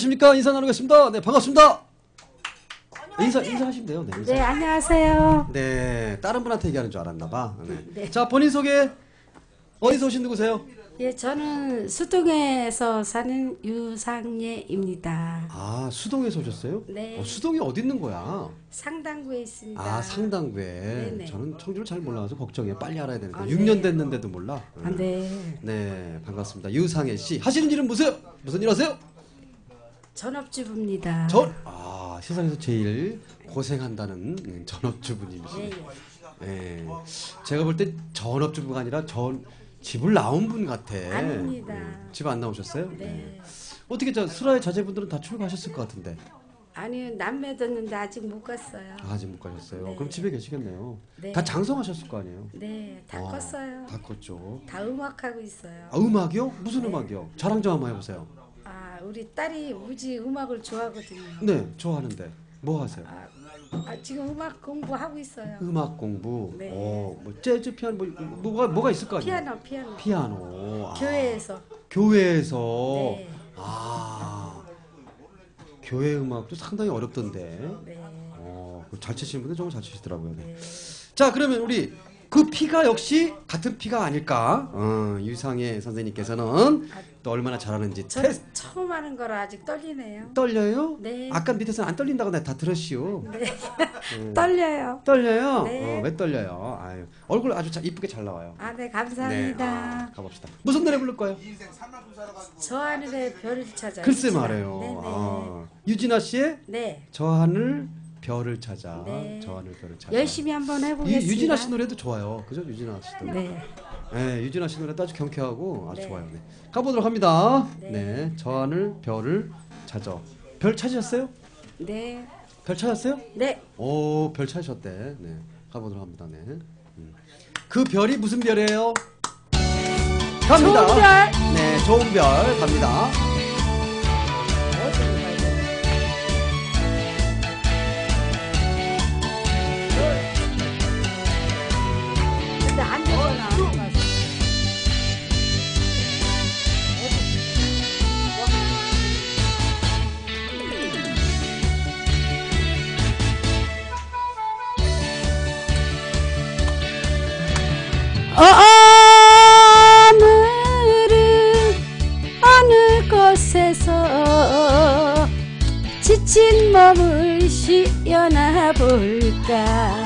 안녕하십니까 인사 나누겠습니다. 네 반갑습니다. 인사 인사하시면 돼요. 네, 인사. 네, 안녕하세요. 네 다른 분한테 얘기하는 줄 알았나 봐. 네. 네. 자 본인 소개 어디서 오신 누구세요? 예, 저는 수동에서 사는 유상예입니다. 아 수동에서 오셨어요? 네. 어, 수동이 어디 있는 거야? 상당구에 있습니다. 아 상당구에. 네네. 저는 청주를 잘 몰라서 걱정이에요. 빨리 알아야 되는데 아, 6년 네. 됐는데도 몰라. 아, 네. 네 반갑습니다. 유상혜 씨 하시는 일은 무슨 무슨 일 하세요? 전업주부입니다. 전, 아, 세상에서 제일 고생한다는 음, 전업주부님이시네요. 예, 예. 예. 제가 볼 때 전업주부가 아니라 전, 집을 나온 분 같아. 아닙니다. 집 안 나오셨어요? 네. 어떻게 저 수라의 자제분들은 다 출가하셨을 것 같은데. 아니, 남매 뒀는데 아직 못 갔어요. 아, 아직 못 가셨어요. 네. 그럼 집에 계시겠네요. 네. 다 장성하셨을 거 아니에요? 네, 다 어, 컸어요. 다 컸죠. 다 음악하고 있어요. 아, 음악이요? 무슨 네. 음악이요? 자랑 좀 한번 해보세요. 아, 우리 딸이 무지 음악을 좋아하거든요. 네, 좋아하는데. 뭐 하세요? 아, 아, 지금 음악 공부하고 있어요. 음악 공부. 네. 어, 뭐 재즈 피아노 뭐 뭐가 뭐가 있을 거 아니에요? 피아노, 피아노. 피아노. 아, 교회에서. 교회에서. 네. 아. 교회 음악도 상당히 어렵던데. 네. 어, 그잘 치시는 분들 정말 잘 치시더라고요. 네. 네. 자, 그러면 우리 그 피가 역시 같은 피가 아닐까? 어, 유상혜 선생님께서는 아, 또 얼마나 잘하는지 저 테스트 처음 하는 거라 아직 떨리네요. 떨려요? 네. 아까 밑에서는 안 떨린다고 내가 다 들었시오. 네. 음. 떨려요. 떨려요? 네. 어, 왜 떨려요? 아유, 얼굴 아주 자, 이쁘게 잘 나와요. 아, 네, 네, 감사합니다. 아, 가봅시다. 무슨 노래 부를 거예요? 저 하늘의 별을 찾아. 글쎄. 말해요. 네네. 아, 유진아 씨의 네. 저 하늘 별을 찾아. 네. 저 하늘 별을 찾아. 열심히 한번 유, 해보겠습니다. 유진아 씨 노래도 좋아요. 그죠? 유진아 씨도. 네. 네, 유진아 씨 노래도 아주 경쾌하고 아주 네. 좋아요. 네. 가보도록 합니다. 네. 네. 저 하늘 별을 찾아. 별 찾으셨어요? 네. 별 찾았어요? 네. 오, 별 찾으셨대. 네. 가보도록 합니다. 네. 음. 그 별이 무슨 별이에요? 갑니다. 좋은 별. 네, 좋은 별 갑니다. 곳에서 지친 몸을 쉬어나 볼까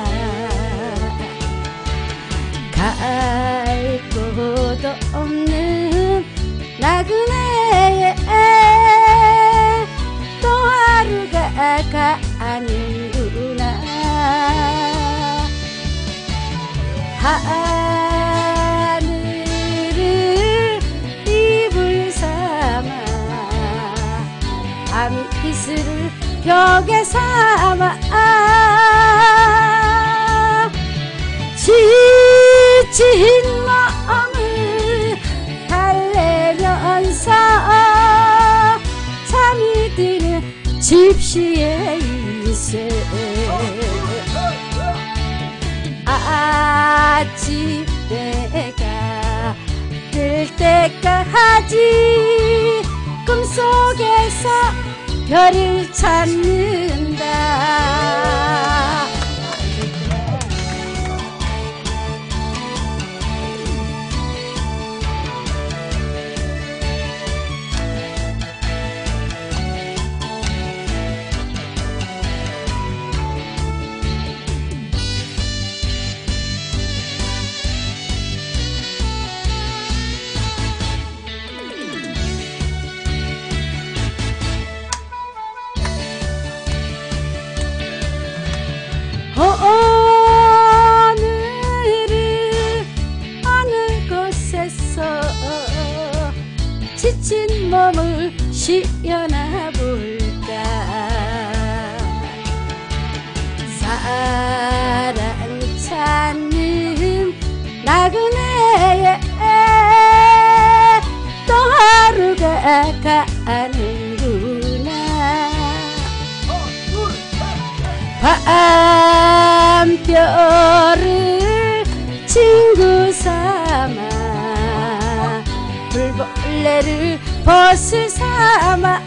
벽에 삼아. 지친 마음을 달래면서 잠이 드는 집시에 있어 아침 해가 뜰 때까지 꿈속에서 별을 찾는다 지친 몸을 쉬어나 볼까? 사랑 찾는 나그네에 또 하루가 가는구나. 밤별을 친 나를 벗을 삼아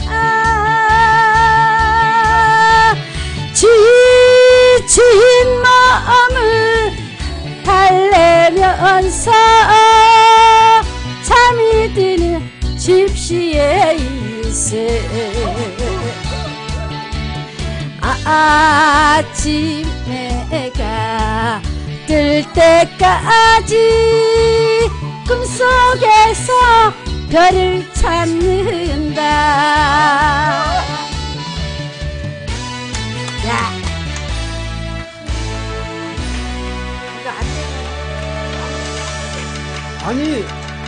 지친 마음을 달래면서 잠이 드는 집시에 있어 아침에 가뜰 때까지 별을 찾는다 야. 아니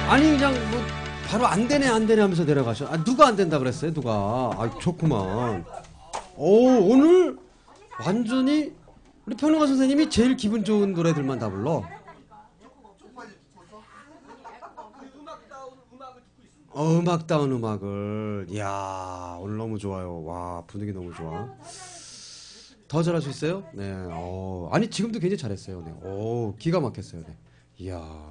아니 그냥 뭐 바로 안 되네 안 되네 하면서 내려가셔. 아 누가 안 된다 그랬어요? 누가? 아 좋구만. 오 오늘 완전히 우리 평론가 선생님이 제일 기분 좋은 노래들만 다 불러. 어, 음악다운 음악을. 이야, 오늘 너무 좋아요. 와, 분위기 너무 좋아. 더 잘할 수 있어요? 네, 어, 아니, 지금도 굉장히 잘했어요. 네, 오, 기가 막혔어요. 네. 이야.